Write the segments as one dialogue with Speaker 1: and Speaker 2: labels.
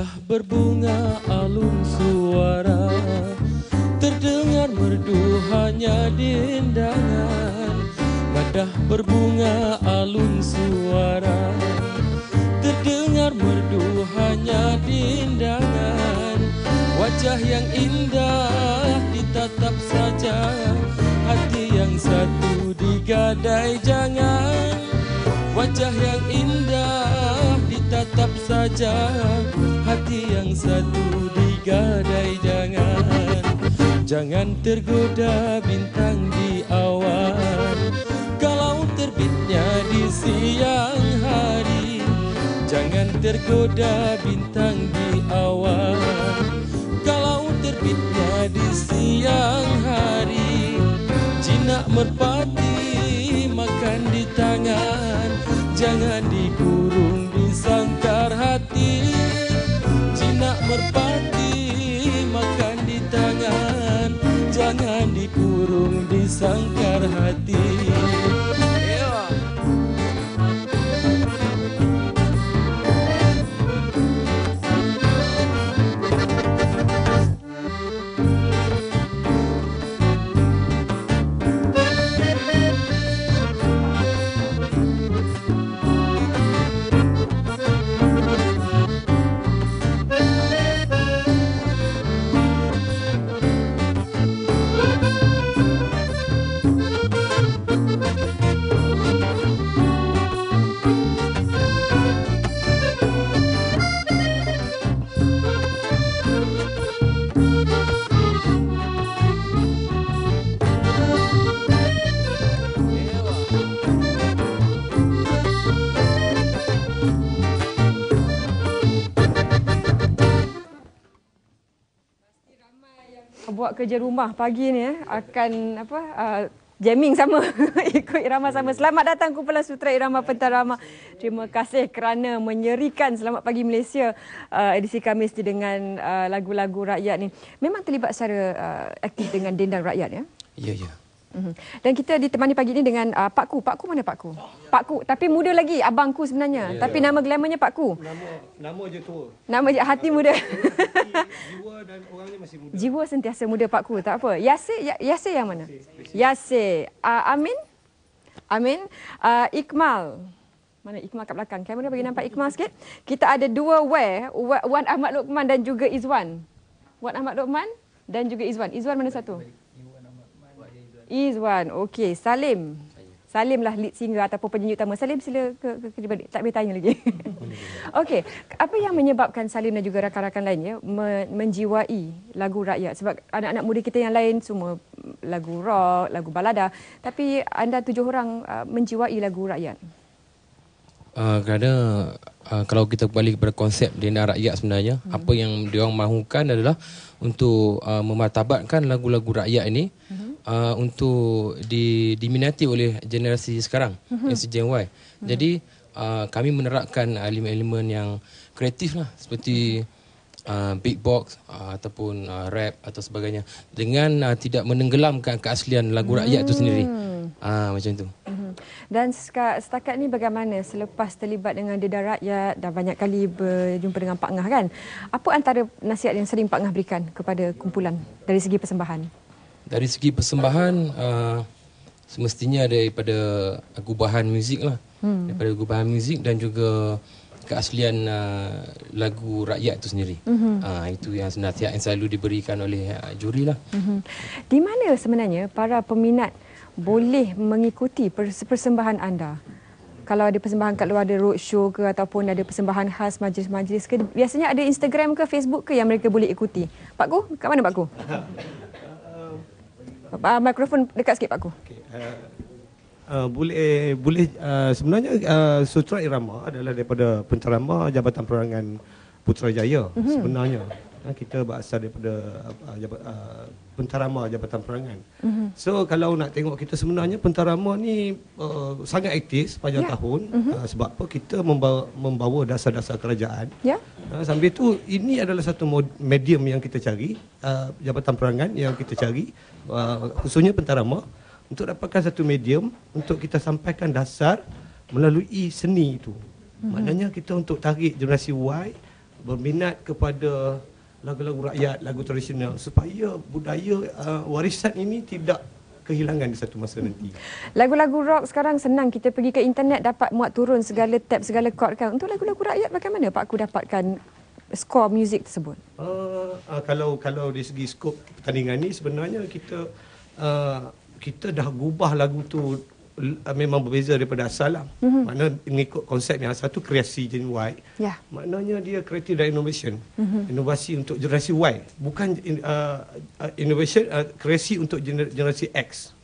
Speaker 1: Madah berbunga alun suara Terdengar merdu hanya dendangan Madah berbunga alun suara Terdengar merdu hanya dendangan Wajah yang indah ditatap saja Hati yang satu digadai jangan. Wajah yang indah ditatap saja Hati yang satu digadai jangan. Jangan tergoda bintang di awan Kalau terbitnya di siang hari Jangan tergoda bintang di awan Kalau terbitnya di siang hari Jinak merpati coração
Speaker 2: buat kerja rumah pagi ni eh, akan apa uh, jamming sama ikut irama sama. Selamat datang kumpulan sutra irama pentarama. Terima kasih kerana menyerikan Selamat Pagi Malaysia uh, edisi Khamis dengan uh, lagu-lagu rakyat ni. Memang terlibat secara uh, aktif dengan dendang rakyat ya.
Speaker 1: Ya, ya.
Speaker 2: Dan kita ditemani pagi ini dengan uh, Pak Ku. Pak Ku mana Pak Ku? Pak Ku. Tapi muda lagi abangku sebenarnya.
Speaker 3: Ya,
Speaker 2: Tapi nama glamournya Pak Ku.
Speaker 3: Nama nama je tua.
Speaker 2: Nama je hati muda.
Speaker 3: Jiwa dan orangnya masih muda.
Speaker 2: Jiwa sentiasa muda Pak Ku. Tak apa. Yasir, Ya- Yasir yang mana? Yasir. Uh, Amin? Amin. Uh, Ikmal. Mana Ikmal kat belakang? Kamera bagi nampak Ikmal sikit. Kita ada dua wear. Wa- Wan Ahmad Lokman dan juga Izwan. Wan Ahmad Lokman dan juga Izwan. Izwan mana satu? Izwan. Okey. Salim. Salim lah lead singer ataupun penyanyi utama. Salim sila ke, ke, ke balik. Tak boleh tanya lagi. Okey. Apa yang menyebabkan Salim dan juga rakan-rakan lainnya me- menjiwai lagu rakyat? Sebab anak-anak muda kita yang lain semua lagu rock, lagu balada. Tapi anda tujuh orang uh, menjiwai lagu rakyat.
Speaker 1: Uh, kerana uh, kalau kita kembali kepada konsep dendang rakyat sebenarnya hmm. apa yang diorang mahukan adalah untuk uh, memartabatkan lagu-lagu rakyat ini hmm. Uh, untuk di, diminati oleh generasi sekarang
Speaker 2: Mhm.
Speaker 1: generasi Gen Y. Jadi uh, kami menerapkan elemen-elemen yang kreatif lah seperti uh, beatbox uh, ataupun uh, rap atau sebagainya dengan uh, tidak menenggelamkan keaslian lagu rakyat itu sendiri. Uh, macam itu.
Speaker 2: Mhm. Dan setakat ni bagaimana selepas terlibat dengan Dedah Rakyat dan banyak kali berjumpa dengan Pak Ngah kan? Apa antara nasihat yang sering Pak Ngah berikan kepada kumpulan dari segi persembahan?
Speaker 1: Dari segi persembahan uh, semestinya daripada gubahan muzik lah.
Speaker 2: Hmm.
Speaker 1: Daripada gubahan muzik dan juga keaslian uh, lagu rakyat itu sendiri.
Speaker 2: Mhm.
Speaker 1: Uh, itu yang nasihat yang selalu diberikan oleh uh, juri lah.
Speaker 2: Mhm. Di mana sebenarnya para peminat boleh mengikuti pers- persembahan anda? Kalau ada persembahan kat luar ada roadshow ke ataupun ada persembahan khas majlis-majlis ke biasanya ada Instagram ke Facebook ke yang mereka boleh ikuti. Pak Ku, kat mana Pak Ku? Uh, mikrofon dekat sikit Pak Ku.
Speaker 3: Uh, boleh boleh uh, sebenarnya uh, sutra irama adalah daripada pencerama Jabatan Penerangan Putrajaya
Speaker 2: Mhm.
Speaker 3: sebenarnya. Uh, kita berasal daripada uh, jabat, uh, pencerama Jabatan Penerangan.
Speaker 2: Mhm.
Speaker 3: So kalau nak tengok kita sebenarnya pentarama ni uh, sangat aktif sepanjang
Speaker 2: Ya.
Speaker 3: tahun
Speaker 2: Mhm.
Speaker 3: uh, sebab apa kita membawa, membawa dasar-dasar kerajaan.
Speaker 2: Ya.
Speaker 3: Uh, sambil tu ini adalah satu mod- medium yang kita cari uh, Jabatan Penerangan yang kita cari uh, khususnya pentarama untuk dapatkan satu medium untuk kita sampaikan dasar melalui seni itu.
Speaker 2: Mhm.
Speaker 3: Maknanya kita untuk tarik generasi Y berminat kepada lagu-lagu rakyat, lagu tradisional supaya budaya uh, warisan ini tidak kehilangan di satu masa nanti.
Speaker 2: Lagu-lagu rock sekarang senang kita pergi ke internet dapat muat turun segala tab segala chord kan. Untuk lagu-lagu rakyat bagaimana Pak Ku dapatkan skor muzik tersebut?
Speaker 3: Uh, uh, kalau kalau dari segi skop pertandingan ni sebenarnya kita uh, kita dah gubah lagu tu uh, memang berbeza daripada asal lah. Mm-hmm. Mana mengikut konsep yang satu kreasi Gen Y.
Speaker 2: Ya.
Speaker 3: Maknanya dia kreatif dan innovation. Mm-hmm. Inovasi untuk generasi Y. Bukan uh, uh, innovation uh, kreasi untuk gener- generasi X.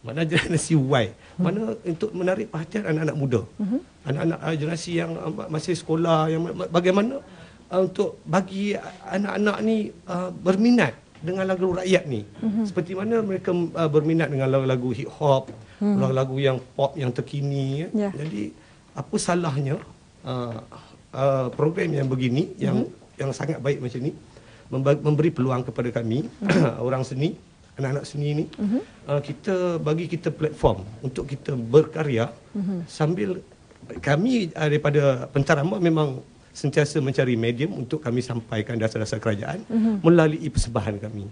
Speaker 3: Mana generasi Y. Mm-hmm. Mana untuk menarik perhatian anak-anak muda. Mm-hmm. Anak-anak uh, generasi yang uh, masih sekolah yang bagaimana uh, untuk bagi anak-anak ni uh, berminat dengan lagu rakyat ni. Mm-hmm. Seperti mana mereka uh, berminat dengan lagu-lagu hip hop, mm-hmm. lagu-lagu yang pop yang terkini ya.
Speaker 2: Ya.
Speaker 3: Jadi apa salahnya uh, uh, program yang begini mm-hmm. yang yang sangat baik macam ni memberi peluang kepada kami mm-hmm. orang seni anak-anak seni ni mm-hmm. uh, kita bagi kita platform untuk kita berkarya mm-hmm. sambil kami uh, daripada pentarama memang sentiasa mencari medium untuk kami sampaikan dasar-dasar kerajaan mm-hmm. melalui persembahan kami.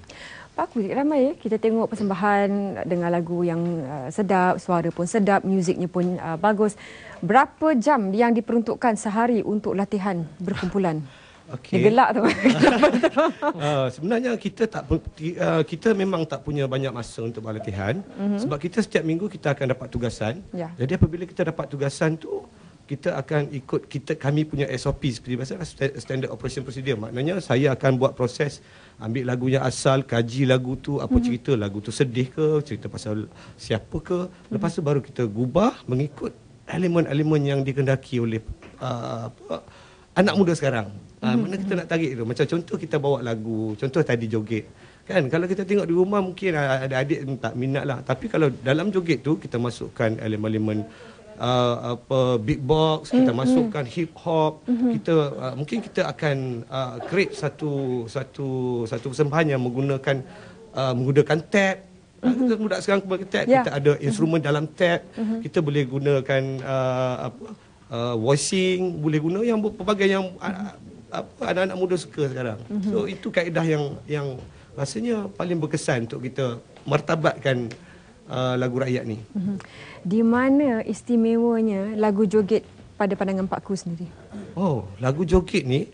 Speaker 2: Pak Ku, ramai ya kita tengok persembahan dengan lagu yang uh, sedap, suara pun sedap, muziknya pun uh, bagus. Berapa jam yang diperuntukkan sehari untuk latihan berkumpulan?
Speaker 3: Okey.
Speaker 2: Dia gelak tu.
Speaker 3: uh, sebenarnya kita tak uh, kita memang tak punya banyak masa untuk berlatihan mm-hmm. sebab kita setiap minggu kita akan dapat tugasan.
Speaker 2: Ya.
Speaker 3: Jadi apabila kita dapat tugasan tu kita akan ikut kita kami punya SOP seperti biasa sta- standard operation procedure. Maknanya saya akan buat proses ambil lagu yang asal, kaji lagu tu, apa mm-hmm. cerita lagu tu sedih ke, cerita pasal siapa ke. Lepas tu baru kita gubah mengikut elemen-elemen yang dikendaki oleh uh, apa anak muda sekarang. Ha, mana kita nak tarik tu? Macam contoh kita bawa lagu, contoh tadi joget. Kan kalau kita tengok di rumah mungkin ada adik tak minat lah. Tapi kalau dalam joget tu kita masukkan elemen-elemen uh, apa big box, kita masukkan hip hop, kita uh, mungkin kita akan uh, create satu satu satu persembahan yang menggunakan uh, menggunakan tab Uh, budak sekarang kepada tab
Speaker 2: Ya.
Speaker 3: kita ada instrumen dalam tab kita boleh gunakan uh, apa uh, voicing boleh guna yang pelbagai yang uh, apa anak-anak muda suka sekarang. So itu kaedah yang yang rasanya paling berkesan untuk kita martabatkan uh, lagu rakyat ni
Speaker 2: Mhm. Di mana istimewanya lagu joget pada pandangan Pak Ku sendiri?
Speaker 3: Oh, lagu joget ni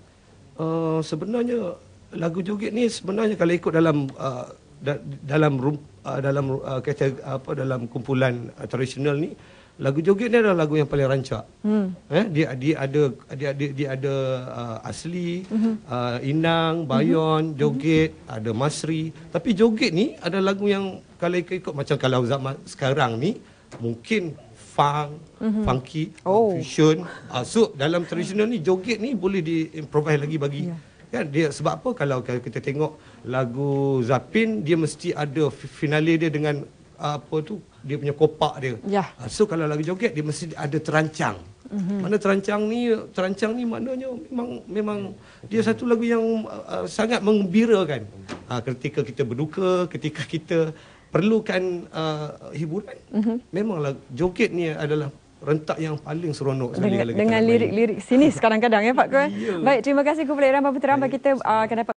Speaker 3: uh, sebenarnya lagu joget ni sebenarnya kalau ikut dalam uh, da, dalam rum, uh, dalam uh, kategori apa dalam kumpulan uh, tradisional ni lagu joget ni adalah lagu yang paling rancak. Hmm. Eh dia dia ada dia dia, dia ada uh, asli, hmm. uh, inang, bayon, joget, ada masri. Tapi joget ni ada lagu yang kalau ikut, ikut macam kalau zaman sekarang ni mungkin funk, mm-hmm. funky,
Speaker 2: Oh.
Speaker 3: fusion. Uh, so dalam tradisional ni joget ni boleh di-improvise lagi bagi.
Speaker 2: Ya.
Speaker 3: Kan dia sebab apa kalau kalau kita tengok lagu Zapin dia mesti ada fi- finale dia dengan uh, apa tu dia punya kopak dia.
Speaker 2: Ya.
Speaker 3: Uh, so kalau lagu joget dia mesti ada terancang. Mm-hmm. Mana terancang ni terancang ni maknanya memang memang dia satu lagu yang uh, sangat mengembirakan. Uh, ketika kita berduka, ketika kita perlukan uh, hiburan. Mm-hmm. Memanglah joget ni adalah rentak yang paling seronok sekali
Speaker 2: Dengan, dengan lirik-lirik sinis kadang-kadang ya Pak Ku. eh?
Speaker 3: Ya.
Speaker 2: Baik, terima kasih kepada Irama Putra. Kita uh, akan dapat